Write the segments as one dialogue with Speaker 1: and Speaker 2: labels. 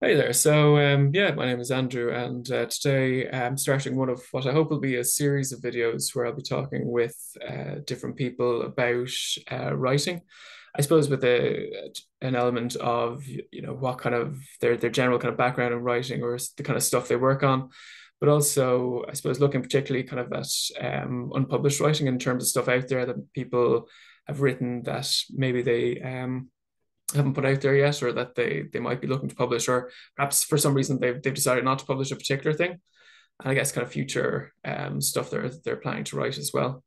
Speaker 1: Hey there. So, um, yeah, my name is Andrew, and uh, today I'm starting one of what I hope will be a series of videos where I'll be talking with uh, different people about uh, writing. I suppose with a an element of you know what kind of their their general kind of background in writing or the kind of stuff they work on, but also I suppose looking particularly kind of at um, unpublished writing in terms of stuff out there that people have written that maybe they um, haven't put out there yet, or that they they might be looking to publish, or perhaps for some reason they've they've decided not to publish a particular thing. And I guess kind of future um, stuff they're they're planning to write as well.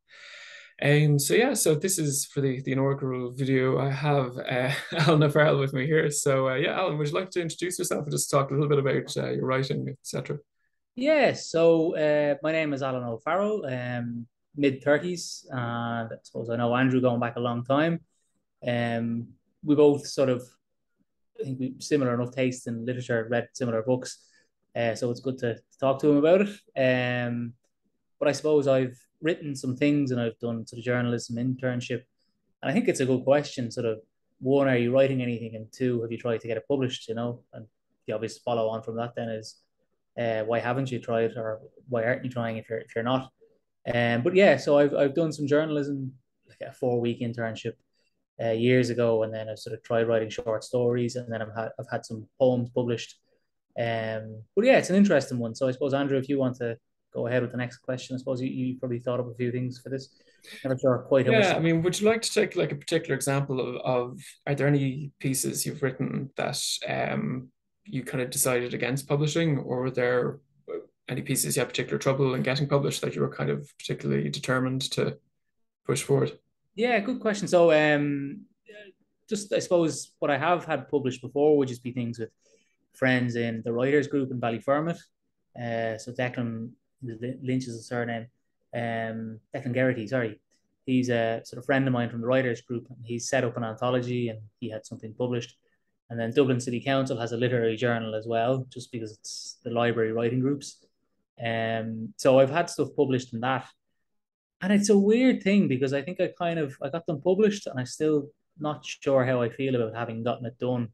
Speaker 1: And so yeah, so this is for the the inaugural video. I have uh, Alan Farrell with me here. So uh, yeah, Alan, would you like to introduce yourself and just talk a little bit about uh, your writing, etc.?
Speaker 2: Yeah, so uh, my name is Alan O'Farrell, um, mid 30s, and I suppose I know Andrew going back a long time. Um, we both sort of, I think we similar enough taste in literature, read similar books, uh, so it's good to, to, talk to him about it. Um, but I suppose I've written some things and I've done sort of journalism internship, and I think it's a good question. Sort of one, are you writing anything, and two, have you tried to get it published? You know, and the obvious follow on from that then is uh, why haven't you tried or why aren't you trying if you're if you're not? Um, but yeah, so I've I've done some journalism, like a four week internship uh, years ago, and then I sort of tried writing short stories, and then I've had I've had some poems published. Um, but yeah, it's an interesting one. So I suppose Andrew, if you want to go ahead with the next question, I suppose you, you probably thought of a few things for this.
Speaker 1: Sure quite yeah, I mean, would you like to take like a particular example of, of are there any pieces you've written that um you kind of decided against publishing, or were there any pieces you had particular trouble in getting published that you were kind of particularly determined to push forward?
Speaker 2: Yeah, good question. So, um, just I suppose what I have had published before would just be things with friends in the writers group in Ballyfermot. Uh, so Declan Lynch is a surname. Um, Declan Geraghty, sorry, he's a sort of friend of mine from the writers group, and he's set up an anthology, and he had something published. And then Dublin City Council has a literary journal as well, just because it's the library writing groups. Um, so I've had stuff published in that. And it's a weird thing because I think I kind of I got them published and I still not sure how I feel about having gotten it done.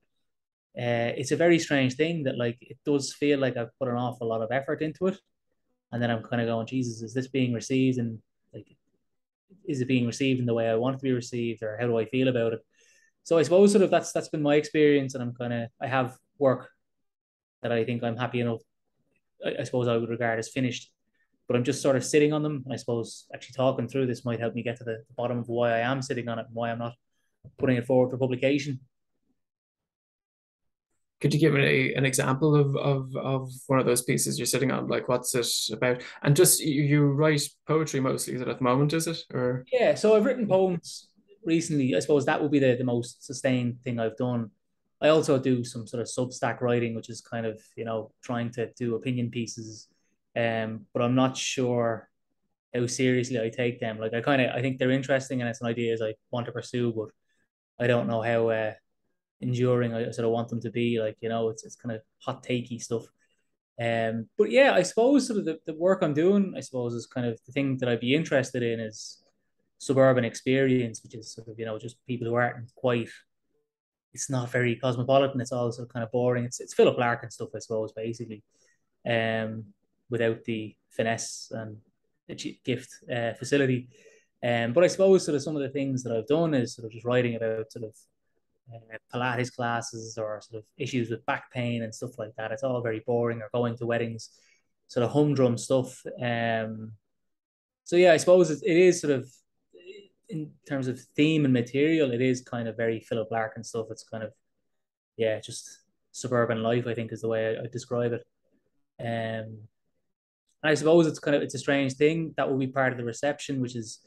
Speaker 2: Uh, it's a very strange thing that like it does feel like I've put an awful lot of effort into it. And then I'm kind of going, Jesus, is this being received and like is it being received in the way I want it to be received or how do I feel about it? so I suppose sort of that's that's been my experience, and I'm kind of I have work that I think I'm happy enough. I, I, suppose I would regard as finished, but I'm just sort of sitting on them. And I suppose actually talking through this might help me get to the, the bottom of why I am sitting on it and why I'm not putting it forward for publication.
Speaker 1: Could you give me an example of, of, of one of those pieces you're sitting on? Like, what's it about? And just you, you write poetry mostly, is it at the moment? Is it or
Speaker 2: yeah? So I've written poems recently, I suppose that would be the, the most sustained thing I've done. I also do some sort of Substack writing, which is kind of, you know, trying to do opinion pieces. Um, but I'm not sure how seriously I take them. Like I kind of I think they're interesting and it's an ideas I want to pursue, but I don't know how uh, enduring I sort of want them to be. Like, you know, it's it's kind of hot takey stuff. Um, but yeah, I suppose sort of the, the work I'm doing, I suppose, is kind of the thing that I'd be interested in is suburban experience, which is sort of, you know, just people who aren't quite, it's not very cosmopolitan. It's also kind of boring. It's, it's Philip Larkin stuff, I suppose, basically, um, without the finesse and the gift uh, facility. Um, but I suppose sort of some of the things that I've done is sort of just writing about sort of uh, Pilates classes or sort of issues with back pain and stuff like that. It's all very boring or going to weddings, sort of humdrum stuff. Um, so yeah, I suppose it, it is sort of in terms of theme and material, it is kind of very Philip Larkin stuff. It's kind of yeah, just suburban life. I think is the way I, I describe it. Um, I suppose it's kind of it's a strange thing that will be part of the reception, which is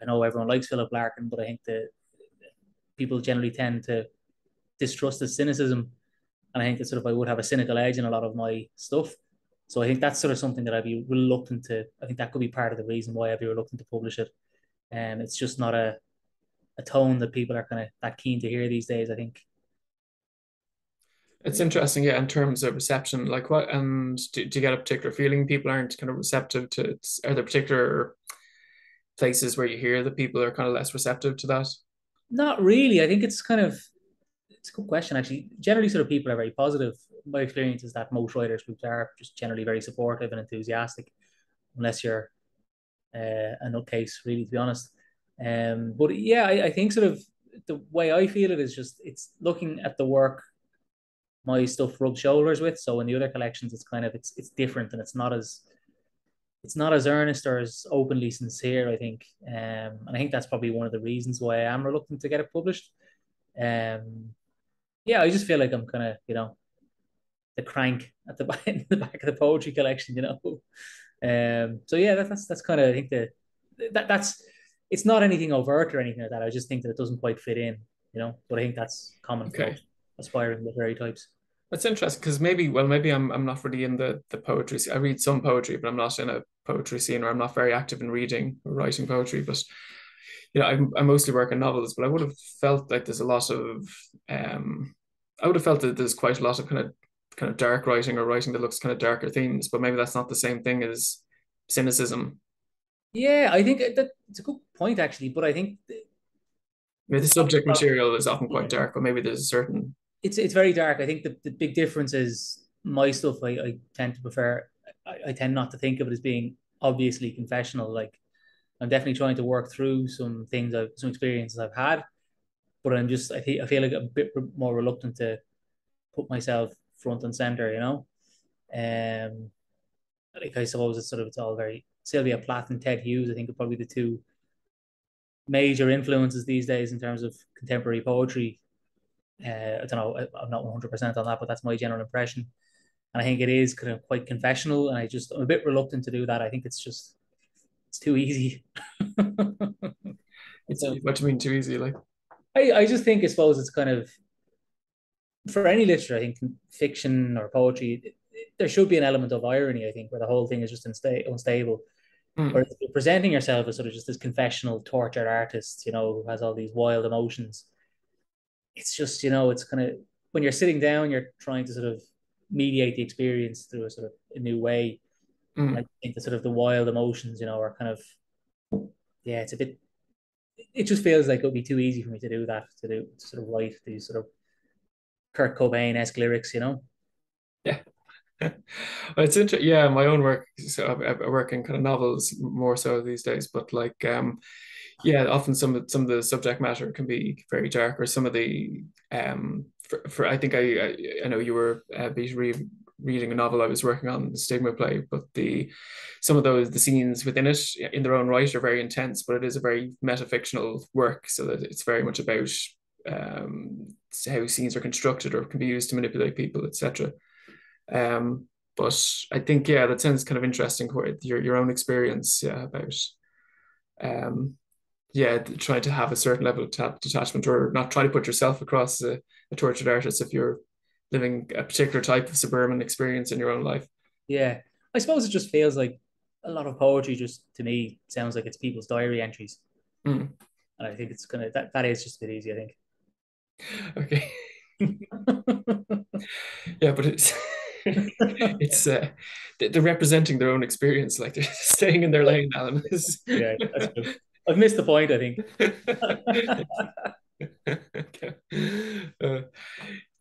Speaker 2: I know everyone likes Philip Larkin, but I think that people generally tend to distrust his cynicism, and I think that sort of I would have a cynical edge in a lot of my stuff. So I think that's sort of something that I'd be reluctant to. I think that could be part of the reason why I'd be reluctant to publish it and it's just not a a tone that people are kind of that keen to hear these days. I think.
Speaker 1: It's interesting, yeah, in terms of reception. Like, what and do, do you get a particular feeling people aren't kind of receptive to? Are there particular places where you hear that people are kind of less receptive to that?
Speaker 2: Not really. I think it's kind of it's a good question actually. Generally, sort of people are very positive. My experience is that most writers groups are just generally very supportive and enthusiastic, unless you're uh, a nutcase, really, to be honest. Um, but yeah, I, I think sort of the way I feel it is just it's looking at the work my stuff rubs shoulders with. So in the other collections, it's kind of it's it's different and it's not as it's not as earnest or as openly sincere. I think, um, and I think that's probably one of the reasons why I am reluctant to get it published. Um, yeah, I just feel like I'm kind of you know the crank at the back the back of the poetry collection, you know. Um, so yeah, that, that's that's kind of I think the that that's it's not anything overt or anything like that. I just think that it doesn't quite fit in, you know. But I think that's common okay. Aspiring literary types.
Speaker 1: That's interesting because maybe, well, maybe I'm I'm not really in the the poetry. I read some poetry, but I'm not in a poetry scene, or I'm not very active in reading or writing poetry. But you know, I, I mostly work in novels. But I would have felt like there's a lot of, um, I would have felt that there's quite a lot of kind of kind of dark writing or writing that looks kind of darker themes. But maybe that's not the same thing as cynicism.
Speaker 2: Yeah, I think that it's a good point actually. But I think.
Speaker 1: Maybe the subject material is often quite dark, but maybe there's a certain
Speaker 2: it's it's very dark. I think the, the big difference is my stuff. I, I tend to prefer. I, I tend not to think of it as being obviously confessional. Like I'm definitely trying to work through some things, I've, some experiences I've had, but I'm just I think I feel like a bit more reluctant to put myself front and center. You know, um, like I suppose it's sort of it's all very Sylvia Plath and Ted Hughes. I think are probably the two major influences these days in terms of contemporary poetry uh, I don't know, I'm not 100% on that, but that's my general impression. And I think it is kind of quite confessional. And I just, I'm a bit reluctant to do that. I think it's just, it's too easy.
Speaker 1: it's, so, what do you mean too easy? Like,
Speaker 2: I, I just think, I suppose it's kind of, for any literature, I think fiction or poetry, it, it, there should be an element of irony, I think, where the whole thing is just unsta- unstable. Mm. Or presenting yourself as sort of just this confessional, tortured artist, you know, who has all these wild emotions it's just you know it's kind of when you're sitting down you're trying to sort of mediate the experience through a sort of a new way mm. i think the sort of the wild emotions you know are kind of yeah it's a bit it just feels like it would be too easy for me to do that to do to sort of write these sort of Kurt Cobain-esque lyrics, you know?
Speaker 1: Yeah. well, it's interesting. Yeah, my own work. So I, I work in kind of novels more so these days, but like, um, yeah, often some of some of the subject matter can be very dark, or some of the um, for, for I think I, I, I know you were uh, re- reading a novel I was working on, the Stigma play, but the some of those the scenes within it in their own right are very intense, but it is a very metafictional work, so that it's very much about um, how scenes are constructed or can be used to manipulate people, etc. Um, but I think yeah, that sounds kind of interesting. Your your own experience, yeah, about um, yeah, trying to have a certain level of detachment or not try to put yourself across a, a tortured artist if you're living a particular type of suburban experience in your own life.
Speaker 2: Yeah. I suppose it just feels like a lot of poetry just to me sounds like it's people's diary entries. Mm. And I think it's gonna that, that is just a bit easy, I think.
Speaker 1: Okay. yeah, but it's it's uh they're representing their own experience, like they're staying in their lane, Alan.
Speaker 2: yeah, that's good. I've missed the point, I think.
Speaker 1: Uh,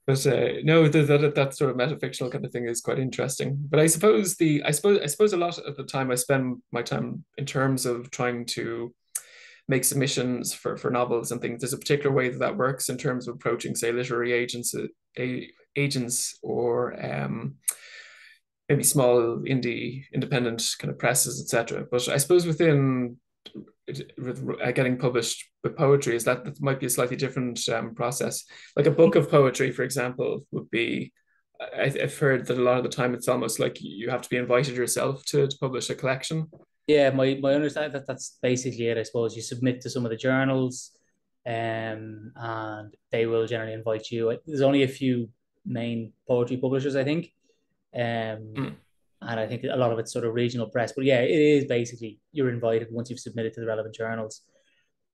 Speaker 1: but uh, no, the, the, that sort of metafictional kind of thing is quite interesting. But I suppose the I suppose I suppose a lot of the time I spend my time in terms of trying to make submissions for, for novels and things. There's a particular way that that works in terms of approaching, say, literary agents, agents or um, maybe small indie independent kind of presses, etc. But I suppose within uh, getting published with poetry is that that might be a slightly different um, process. Like a book of poetry, for example, would be. I, have heard that a lot of the time it's almost like you have to be invited yourself to, to publish a collection.
Speaker 2: Yeah, my my understanding that that's basically it. I suppose you submit to some of the journals, um, and they will generally invite you. There's only a few main poetry publishers, I think. Um, mm and I think a lot of it's sort of regional press. But yeah, it is basically you're invited once you've submitted to the relevant journals.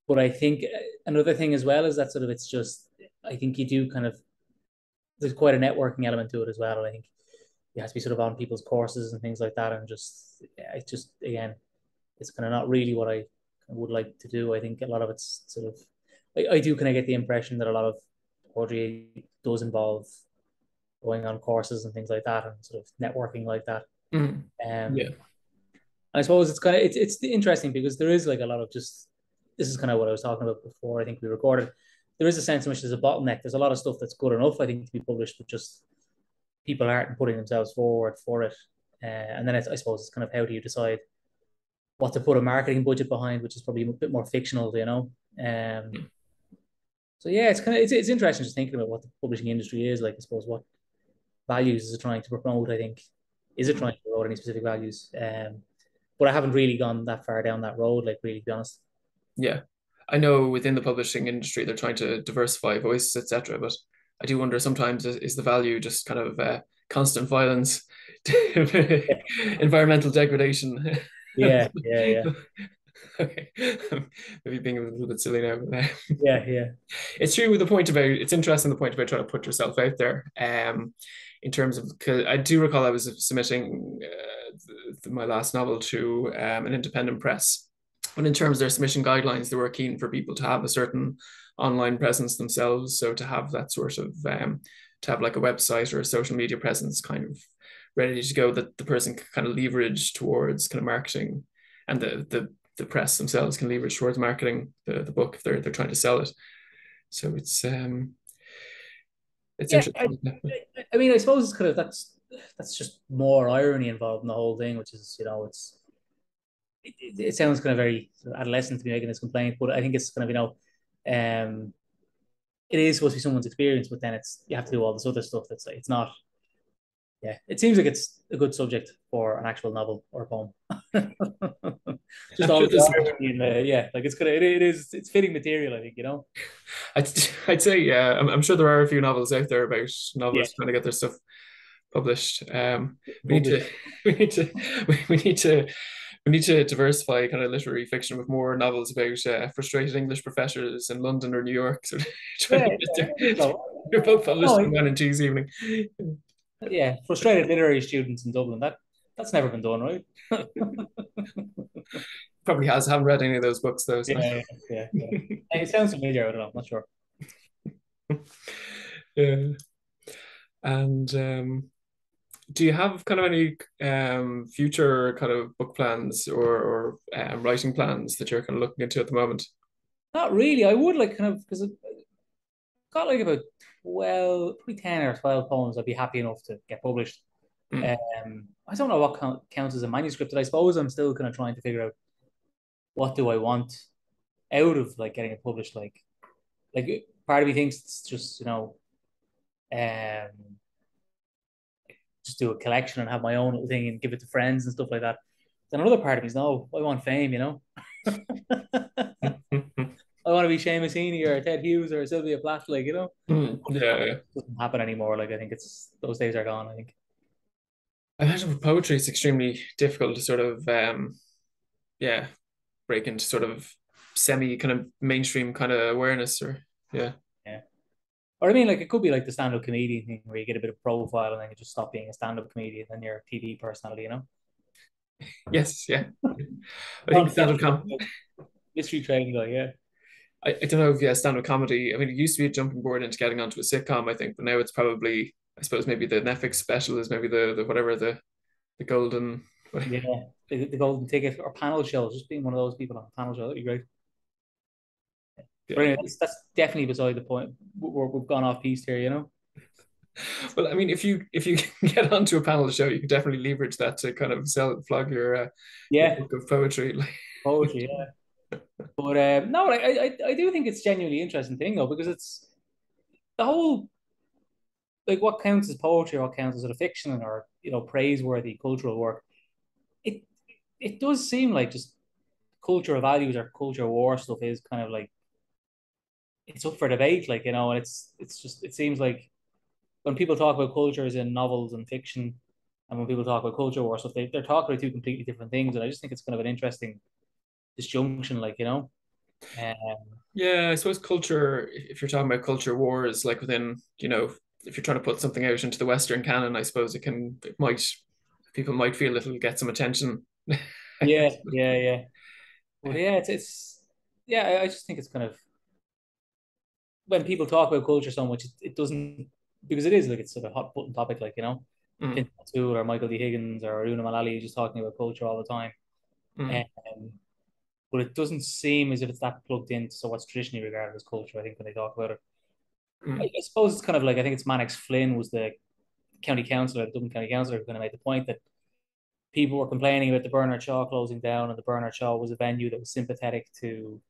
Speaker 2: But I think uh, another thing as well is that sort of it's just I think you do kind of there's quite a networking element to it as well. I think you have to be sort of on people's courses and things like that, and just it's just again, it's kind of not really what I would like to do. I think a lot of it's sort of I, I do kind of get the impression that a lot of poetry does involve going on courses and things like that and sort of networking like that.
Speaker 1: Mm.
Speaker 2: Um,
Speaker 1: Yeah.
Speaker 2: I suppose it's kind of it's it's interesting because there is like a lot of just this is kind of what I was talking about before. I think we recorded. There is a sense in which there's a bottleneck. There's a lot of stuff that's good enough, I think, to be published, but just people aren't putting themselves forward for it. Uh, and then it's, I suppose it's kind of how do you decide what to put a marketing budget behind, which is probably a bit more fictional, you know. Um, so yeah, it's kind of it's, it's interesting just thinking about what the publishing industry is like. I suppose what values is it trying to promote? I think is it trying to promote any specific values? Um, but I haven't really gone that far down that road, like really to be honest.
Speaker 1: Yeah. I know within the publishing industry they're trying to diversify voices, etc. But I do wonder sometimes is, is the value just kind of uh, constant violence, environmental degradation.
Speaker 2: Yeah, yeah, yeah.
Speaker 1: okay, maybe being a little bit silly now. Uh,
Speaker 2: yeah, yeah.
Speaker 1: It's true with the point about it's interesting the point about trying to put yourself out there. Um, in terms of because I do recall I was submitting uh, my last novel to um, an independent press, but in terms of their submission guidelines, they were keen for people to have a certain online presence themselves. So to have that sort of um, to have like a website or a social media presence kind of ready to go that the person can kind of leverage towards kind of marketing and the the the press themselves can leverage towards marketing the, the book if they're they're trying to sell it. So it's um it's
Speaker 2: Yeah,
Speaker 1: interesting.
Speaker 2: I, I mean, I suppose it's kind of that's that's just more irony involved in the whole thing, which is, you know, it's it, it, it sounds kind of very adolescent to be making this complaint, but I think it's kind of, you know, um, it is supposed to be someone's experience, but then it's you have to do all this other stuff that's like it's not. Yeah, it seems like it's a good subject for an actual novel or a poem. Just all in yeah, like it's gonna it, it is it's fitting material, I think, you know.
Speaker 1: I'd, I'd say yeah I'm, I'm sure there are a few novels out there about
Speaker 2: Yeah,
Speaker 1: novelists trying to get their stuff published. Um we need to we need to we, need to we need to diversify kind of literary fiction with more novels about uh, frustrated English professors in London or New York. Trying
Speaker 2: yeah, yeah,
Speaker 1: their
Speaker 2: no,
Speaker 1: they're both published in
Speaker 2: no,
Speaker 1: one and two's evening
Speaker 2: yeah, frustrated literary students in Dublin. That that's never been done, right?
Speaker 1: probably has haven't read any of those books though so
Speaker 2: Yeah, yeah, yeah. yeah. It sounds familiar. I don't know. I'm not sure.
Speaker 1: yeah and um do you have kind of any um future kind of book plans or or um, writing plans that you're kind of looking into at the moment
Speaker 2: Not really. I would like kind of because I've got like about 12, probably 10 or 12 poems I'd be happy enough to get published.
Speaker 1: Mm.
Speaker 2: Um, I don't know what count, counts as a manuscript, but I suppose I'm still kind of trying to figure out what do I want out of like getting it published. Like, like part of me thinks it's just, you know, um, just do a collection and have my own little thing and give it to friends and stuff like that. Then another part of me is no, I want fame, you know. I want to be Seamus Heaney or Ted Hughes or Sylvia Plath, like you know.
Speaker 1: Mm. Yeah, yeah.
Speaker 2: doesn't happen anymore. Like I think it's those days are gone. I think.
Speaker 1: I imagine with poetry it's extremely difficult to sort of um yeah break into sort of semi kind of mainstream kind of awareness or yeah
Speaker 2: Yeah. Or I mean, like it could be like the stand-up comedian thing where you get a bit of profile and then you just stop being a stand-up comedian and you're a TV personality, you know.
Speaker 1: yes yeah I think stand-up com
Speaker 2: Mystery train guy, yeah.
Speaker 1: I, I don't know if yeah stand-up comedy I mean it used to be a jumping board into getting onto a sitcom I think but now it's probably I suppose maybe the Netflix special is maybe the the whatever the the golden
Speaker 2: Yeah. The, the golden ticket or panel shows, just being one of those people on a panel show, that'd be great. But
Speaker 1: yeah
Speaker 2: anyway, that's, that's definitely beside the point. We're, we've gone off piece here, you know.
Speaker 1: well I mean if you if you can get onto a panel show you can definitely leverage that to kind of sell flog your uh, your
Speaker 2: Yeah,
Speaker 1: book of poetry like
Speaker 2: poetry, yeah. But um, no, I, I do think it's genuinely interesting thing though because it's the whole like what counts as poetry, what counts as sort of fiction or you know praiseworthy cultural work. It it does seem like just cultural values or culture war stuff is kind of like it's up for debate, like you know, and it's it's just it seems like when people talk about cultures in novels and fiction, and when people talk about culture war stuff, they they're talking about two completely different things, and I just think it's kind of an interesting disjunction, like you know. Um,
Speaker 1: Yeah, I suppose culture, if you're talking about culture wars, like within, you know, if you're trying to put something out into the Western canon, I suppose it can, it might, people might feel it'll get some attention.
Speaker 2: yeah, yeah, yeah. But yeah, it's it's yeah, I, just think it's kind of when people talk about culture so much, it, it doesn't because it is like it's sort of a hot button topic, like you know,
Speaker 1: Mm,
Speaker 2: or Michael D. Higgins or Una Mullally just talking about culture all the time.
Speaker 1: mm,
Speaker 2: Um, but it doesn't seem as if it's that plugged into so what's traditionally regarded as culture. I think when they talk about it, I,
Speaker 1: mm,
Speaker 2: I suppose it's kind of like I think it's Mannix Flynn was the county councillor, Dublin County councillor, who kind of made the point that people were complaining about the Bernard Shaw closing down, and the Bernard Shaw was a venue that was sympathetic to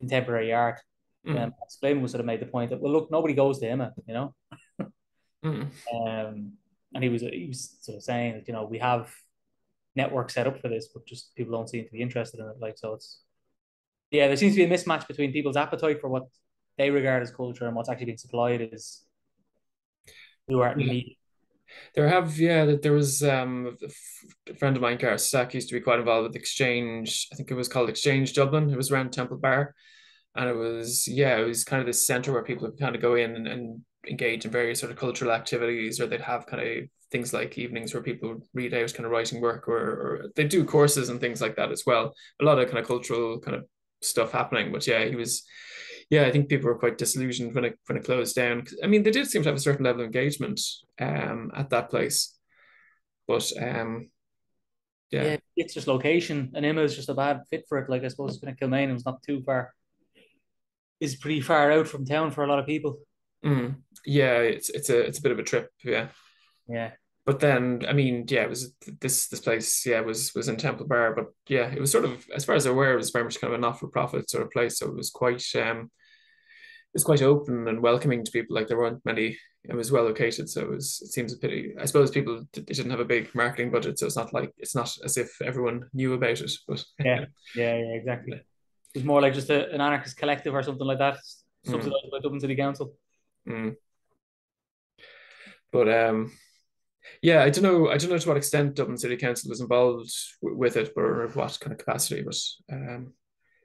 Speaker 2: contemporary art.
Speaker 1: mm,
Speaker 2: Um, Flynn was sort of made the point that well, look, nobody goes to him, you know.
Speaker 1: mm.
Speaker 2: Um, and he was he was sort of saying that you know we have network set up for this, but just people don't seem to be interested in it. Like so, it's yeah, there seems to be a mismatch between people's appetite for what they regard as culture and what's actually being supplied is new art and media.
Speaker 1: There have, yeah, that there was um, a friend of mine, Stack, used to be quite involved with Exchange. I think it was called Exchange Dublin. It was around Temple Bar. And it was, yeah, it was kind of this center where people could kind of go in and, and engage in various sort of cultural activities, or they'd have kind of things like evenings where people read out kind of writing work, or, or they do courses and things like that as well. A lot of kind of cultural kind of stuff happening. But yeah, he was, yeah, I think people were quite disillusioned when it when it closed down I mean, they did seem to have a certain level of engagement um at that place, but um yeah,
Speaker 2: Yeah, it's just location, and IMMA is just a bad fit for it. Like I suppose it's kind of Kilmainham it was not too far, is pretty far out from town for a lot of people.
Speaker 1: Mm, yeah, it's it's a it's a bit of a trip, yeah.
Speaker 2: Yeah,
Speaker 1: But then, I mean, yeah, it was this this place, yeah, was was in Temple Bar, but yeah, it was sort of, as far as I'm aware, it was very much kind of a not-for-profit sort of place, so it was quite um it was quite open and welcoming to people. Like there weren't many. It was well located, so it was. It seems a pity. I suppose people they didn't have a big marketing budget, so it's not like it's not as if everyone knew about it. But
Speaker 2: yeah, yeah, yeah, exactly. It was more like just a, an anarchist collective or something like that,
Speaker 1: mm,
Speaker 2: subsidized by Dublin City Council.
Speaker 1: Mm. but um, yeah, I don't know. I don't know to what extent Dublin City Council was involved w- with it, or what kind of capacity. But um,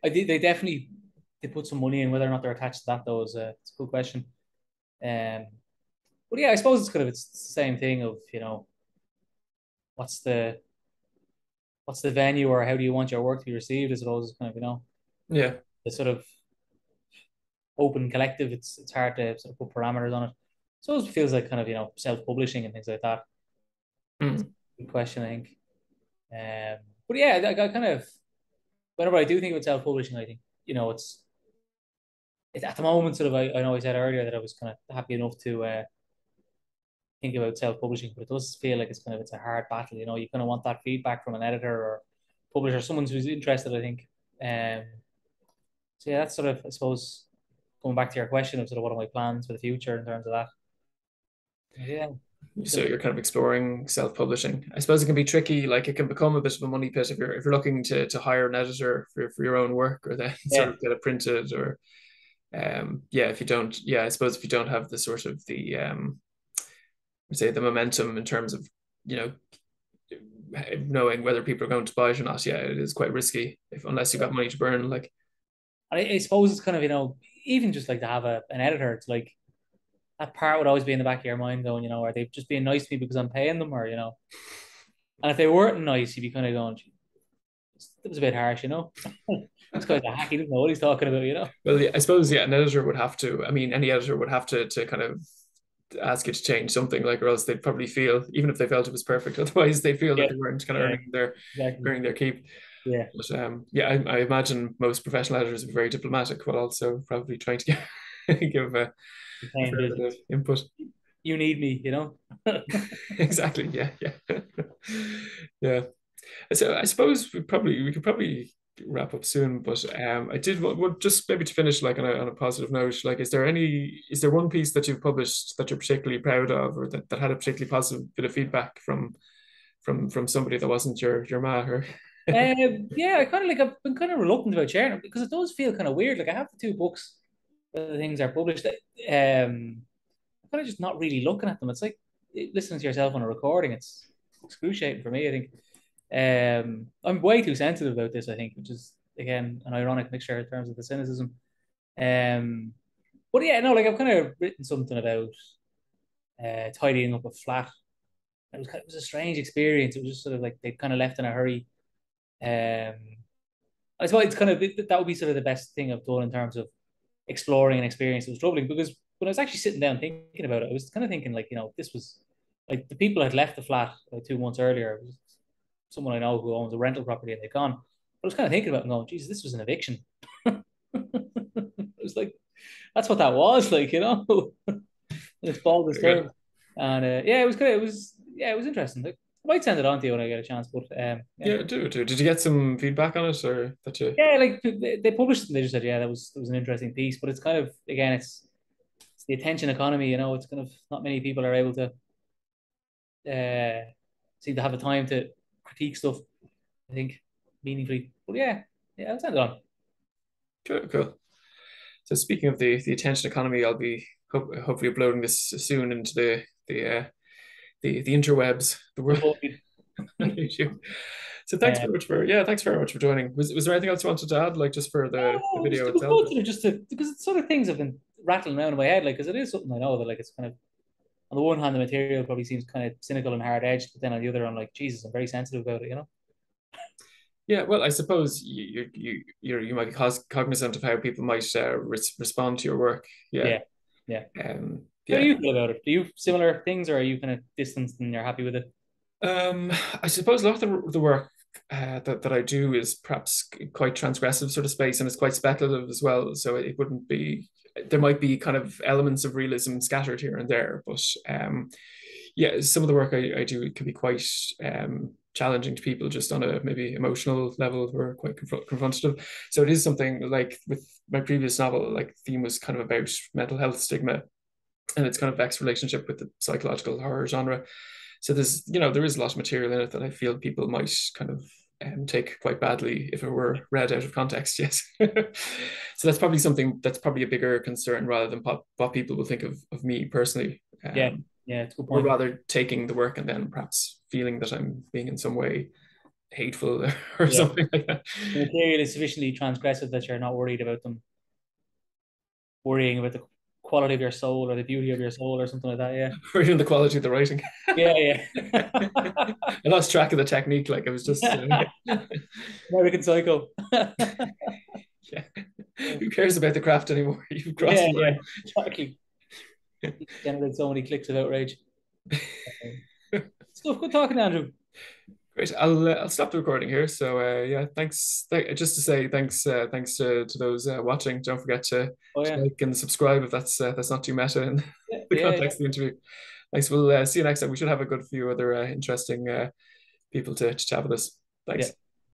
Speaker 2: I think they definitely they put some money in. Whether or not they're attached to that, though, is a, it's a good question. Um, but yeah, I suppose it's kind of it's the same thing of you know what's the what's the venue or how do you want your work to be received? I suppose kind of you know
Speaker 1: yeah,
Speaker 2: the sort of open collective. It's it's hard to sort of put parameters on it. So it feels like kind of you know self publishing and things like that.
Speaker 1: mm,
Speaker 2: Good question, I think. Um, but yeah, I, I kind of whenever I do think about self publishing, I think you know it's it's at the moment sort of I, I know I said earlier that I was kind of happy enough to uh, think about self publishing, but it does feel like it's kind of it's a hard battle. You know, you kind of want that feedback from an editor or publisher, someone who's interested. I think. Um, so yeah, that's sort of I suppose going back to your question of sort of what are my plans for the future in terms of that. Yeah,
Speaker 1: so you're kind of exploring self-publishing. I suppose it can be tricky. Like it can become a bit of a money pit if you're if you're looking to to hire an editor for for your own work, or then sort of get it printed, or um yeah if you don't yeah i suppose if you don't have the sort of the um say the momentum in terms of you know knowing whether people are going to buy it or not yeah it is quite risky if unless you've got money to burn like
Speaker 2: I, I suppose it's kind of you know even just like to have a an editor. It's like that part would always be in the back of your mind, going, you know, are they just being nice to me because I'm paying them, or you know, and if they weren't nice, you'd be kind of going, it was a bit harsh, you know. this guy's a hack. He doesn't know what he's talking about, you know.
Speaker 1: well yeah, i suppose yeah an editor would have to i mean any editor would have to to kind of ask you to change something like or else they'd probably feel even if they felt it was perfect otherwise they'd feel that they weren't kind of
Speaker 2: yeah,
Speaker 1: earning their
Speaker 2: exactly.
Speaker 1: earning their keep
Speaker 2: Yeah,
Speaker 1: but um yeah i, I imagine most professional editors are very diplomatic while also probably trying to give, give a, a
Speaker 2: paying
Speaker 1: fair bit of
Speaker 2: business.
Speaker 1: input
Speaker 2: You need me, you know.
Speaker 1: exactly yeah yeah yeah so i suppose we probably we could probably wrap up soon but um i did want want- just maybe to finish like on a, on a positive note like is there any is there one piece that you've published that you're particularly proud of or that, that had a particularly positive bit of feedback from from from somebody that wasn't your your ma or
Speaker 2: Um, yeah, I kind of like I've been kind of reluctant about sharing it because it does feel kind of weird. Like I have the two books, the things are published. Um, I'm kind of just not really looking at them. It's like listening to yourself on a recording. It's excruciating for me. I think. Um, I'm way too sensitive about this. I think, which is again an ironic mixture in terms of the cynicism. Um, but yeah, no, like I've kind of written something about uh, tidying up a flat. It was it was a strange experience. It was just sort of like they kind of left in a hurry. Um, I suppose it's kind of that would be sort of the best thing I've done in terms of exploring and experience. It was troubling because when I was actually sitting down thinking about it, I was kind of thinking like, you know, this was like the people had left the flat like two months earlier. was someone I know who owns a rental property and they've gone. But I was kind of thinking about going, Jesus, this was an eviction. it was like, that's what that was like, you know, it's bald term. And uh, yeah, it was good. It was, yeah, it was interesting. Like, might send it on to you when I get a chance, but um,
Speaker 1: yeah. yeah, do do. Did you get some feedback on it, or that you?
Speaker 2: Yeah, like they published it. And they just said, yeah, that was that was an interesting piece. But it's kind of again, it's it's the attention economy. You know, it's kind of not many people are able to uh seem to have the time to critique stuff. I think meaningfully. But yeah, yeah, I'll send it on.
Speaker 1: Cool, cool. So speaking of the the attention economy, I'll be ho- hopefully uploading this soon into the the uh, the the interwebs, the world. so thanks very much for yeah, thanks very much for joining. Was was there anything else you wanted to add, like just for the, no, the video itself?
Speaker 2: Just to, because it's sort of things have been rattling around in my head, like because it is something I know that like it's kind of on the one hand the material probably seems kind of cynical and hard edged, but then on the other I'm like Jesus, I'm very sensitive about it, you know.
Speaker 1: Yeah, well, I suppose you you you you might be cognizant of how people might uh, respond to your work. Yeah,
Speaker 2: yeah, yeah. Um, yeah. How do you feel about it? Do you similar things, or are you kind of distanced and you're happy with it?
Speaker 1: Um, I suppose a lot of the, the work uh, that, that I do is perhaps quite transgressive sort of space and it's quite speculative as well. So it wouldn't be, there might be kind of elements of realism scattered here and there, but um, yeah, some of the work I, I do can be quite um, challenging to people just on a maybe emotional level or quite conf- confrontative. So it is something like with my previous novel, like theme was kind of about mental health stigma and its kind of vexed relationship with the psychological horror genre. So there's, you know, there is a lot of material in it that I feel people might kind of um, take quite badly if it were read out of context. Yes. so that's probably something that's probably a bigger concern rather than what, what people will think of, of me personally.
Speaker 2: Um, yeah. Yeah. It's
Speaker 1: good point. Or rather taking the work and then perhaps feeling that I'm being in some way hateful or yeah. something like that.
Speaker 2: The material is sufficiently transgressive that you're not worried about them worrying about the quality of your soul or the beauty of your soul or something like that. Yeah.
Speaker 1: Or even the quality of the writing.
Speaker 2: Yeah, yeah.
Speaker 1: I lost track of the technique. Like it was just uh,
Speaker 2: American Psycho.
Speaker 1: yeah. Who cares about the craft anymore? You've crossed
Speaker 2: yeah, yeah, exactly. Generated so many clicks of outrage. Stuff. Good talking, Andrew.
Speaker 1: Great. I'll uh, I'll stop the recording here. So uh, yeah, thanks. Th- just to say thanks. Uh, thanks to, to those uh, watching. Don't forget to, oh, yeah. to like and subscribe if that's uh, that's not too meta in yeah, the context yeah. of the interview. Thanks. We'll uh, see you next time. We should have a good few other interesting people to, to chat with us. Thanks.